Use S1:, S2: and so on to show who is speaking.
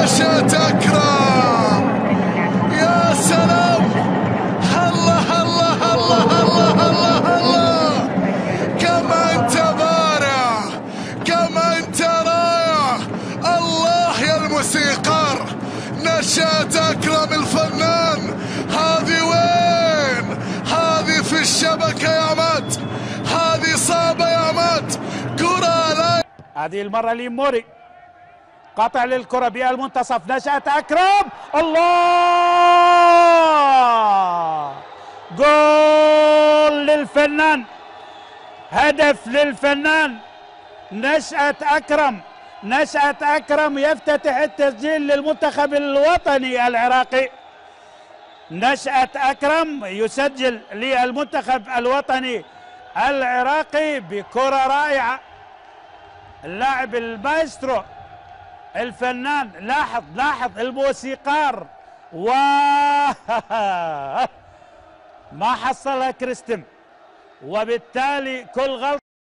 S1: باشا تكرم يا سلام. هلا هلا هلا هلا هلا هلا. كم أنت بارع. كم أنت رائع. الله يا الموسيقار. نشأة أكرم الفنان. هذه وين؟ هذه في الشبكة يا مات هذه صعبة يا مات كرة لا
S2: هذه المرة لي موري. قطع للكرة بالمنتصف نشأة أكرم الله! جول للفنان هدف للفنان نشأة أكرم نشأة أكرم يفتتح التسجيل للمنتخب الوطني العراقي. نشأة أكرم يسجل للمنتخب الوطني العراقي بكرة رائعة. اللاعب المايسترو الفنان لاحظ لاحظ الموسيقار. و ما حصلها كريستم وبالتالي كل غلطة